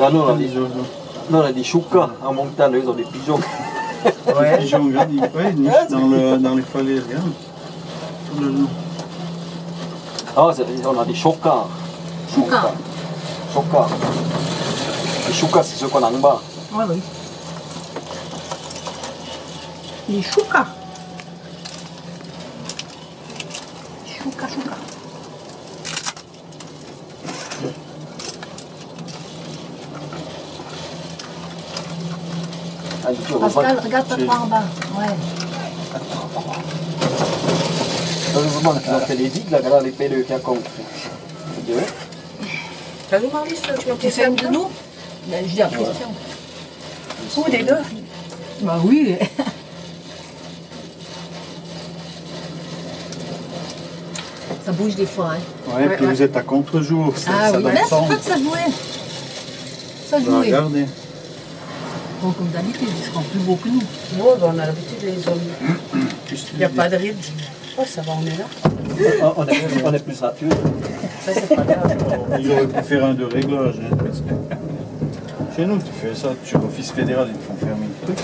Là, nous, on a des, nous, on a des choucas en montagne, ils ont des pigeons. Ouais. Pigeon, regarde, il- ouais, il niche dans, le, dans les falaises, regarde. Ah, c'est- on a des choucas. Choucas. Choucas. Les choucas, c'est ceux qu'on a en bas. Ouais, oui. Les choucas. Chouka, chouka. Ah, du coup, on va Pascal, pas- regarde pas en bas. Ouais. Heureusement qu'ils ont fait les digues, là, regarde les pelleux qu'il y a T'as vu, Marlis, tu m'as fais un de nous ben, Je dis à Christian. Où, des deux Bah oui. Ça bouge des fois. Hein. Ouais, Ouais, puis ouais. vous êtes à contre-jour, ça, Ah ça oui, donne là, c'est sens. pas que ça jouait. Ça jouait. Regardez. Bon, comme d'habitude, ils seront plus beaux que nous. Bah, on a l'habitude, les hommes. Il n'y a pas de ride. Oh, ça va, on est là. Ah, on, est, on est plus nature. Ça, c'est pas grave. Ils auraient pu faire un de réglage. Hein, parce que chez nous, tu fais ça, tu es office fédéral, ils te font fermer le truc.